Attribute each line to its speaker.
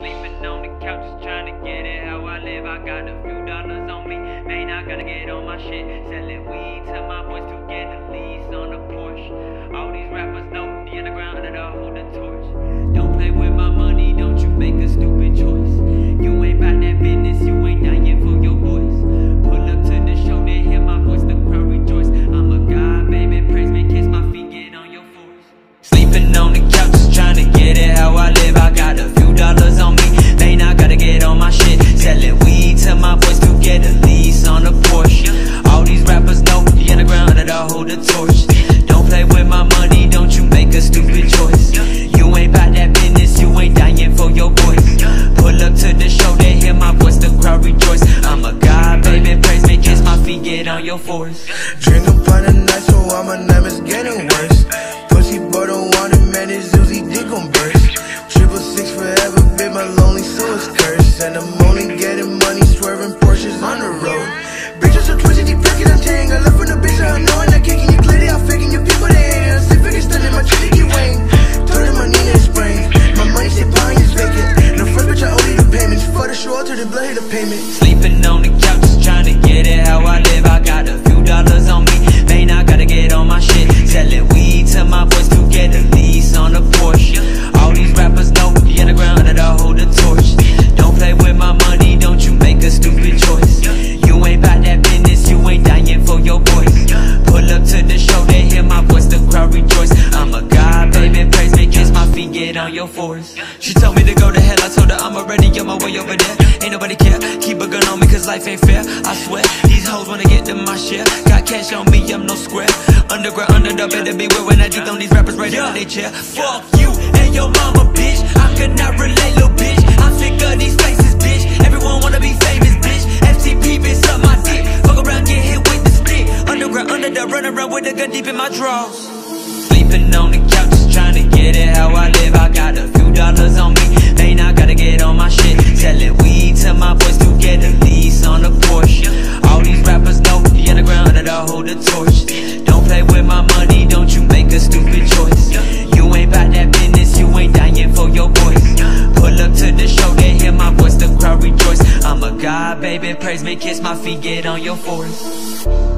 Speaker 1: Sleeping on the couch, just trying to get it how I live. I got a few dollars on me, man. I gotta get on my shit. Selling weed to my boys to get a lease on a Porsche. All these rappers know the underground under the hold the torch. Don't play with my money, don't you make a stupid choice. You ain't about that business, you ain't dying for your boys. Pull up to the show, they hear my voice, the crowd rejoice. I'm a god, baby, praise me, kiss my feet, get on your force. Sleeping on the couch, just trying to get it how I live. I got a dollars on me, man. I gotta get on my shit. Selling weed to my boys to get a lease on a Porsche. All these rappers know the underground that I hold the torch. Don't play with my money, don't you make a stupid choice. You ain't about that business, you ain't dying for your boys. Pull up to the show, they hear my voice, the crowd rejoice. I'm a god, baby, praise me, kiss my feet, get on your force.
Speaker 2: Drink up on the night, so turn the payment.
Speaker 1: Sleeping on the couch, just trying to get it how I live. I got a few dollars on me, man. I gotta get on my shit. Selling weed to my boys to get a lease on a Porsche. All these rappers know the underground that I hold the torch. Don't play with my money, don't you make a stupid choice. You ain't about that business, you ain't dying for your boys. Pull up to the show, they hear my voice, the crowd rejoice. I'm a god, baby, praise me, kiss my feet, get on your force. She told me to go to hell, I told her I'm already on my way over there. Ain't nobody care, keep a gun on me cause life ain't fair. I swear, these hoes wanna get to my share. Got cash on me, I'm no square. Underground, underdog, better beware when I dig on these rappers right yeah. in their chair. Fuck you and your mama, bitch. I could not relate, little bitch. I'm sick of these faces, bitch. Everyone wanna be famous, bitch. FTP, bitch, suck my dick. Fuck around, get hit with the stick. Underground, underdog, run around with a gun deep in my drawers. Sleeping on the couch, just trying to get it how I live. I got a few God, baby, praise me, kiss my feet, get on your fours.